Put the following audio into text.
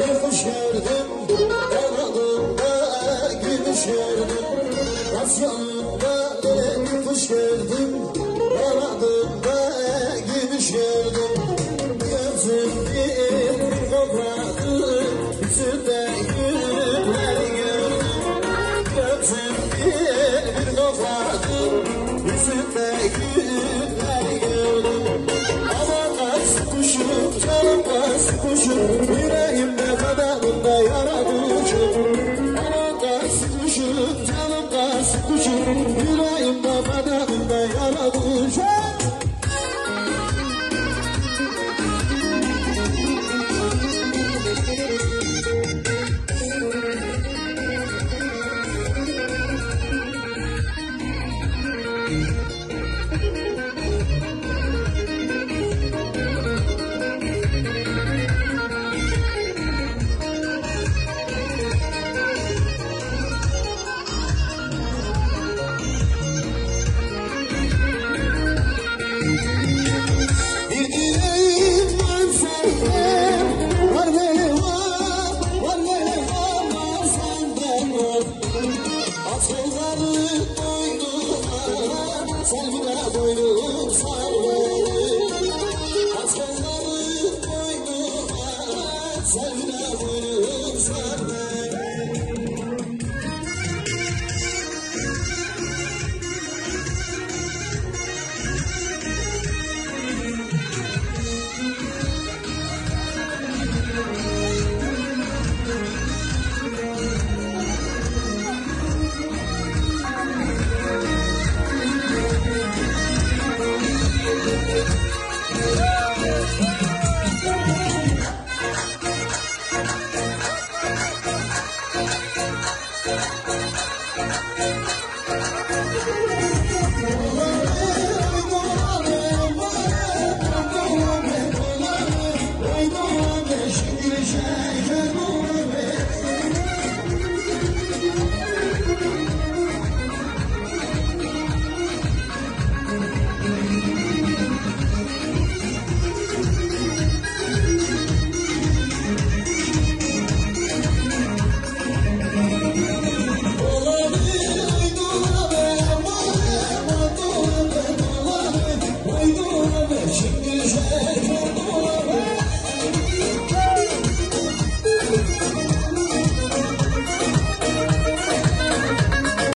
Bir kuş gördüm Kanadında gümüş gördüm bir kuş gördüm Kanadında gümüş gördüm Gözüm bir kopradı Yüzünde güller gördüm. Gözüm bir kopradı Yüzünde güller kuşum Yüreğimde bedenimde yara kuşum. Ama kaç kuşum, canım kaç kuşum. Yüreğimde bedenimde yara kuşum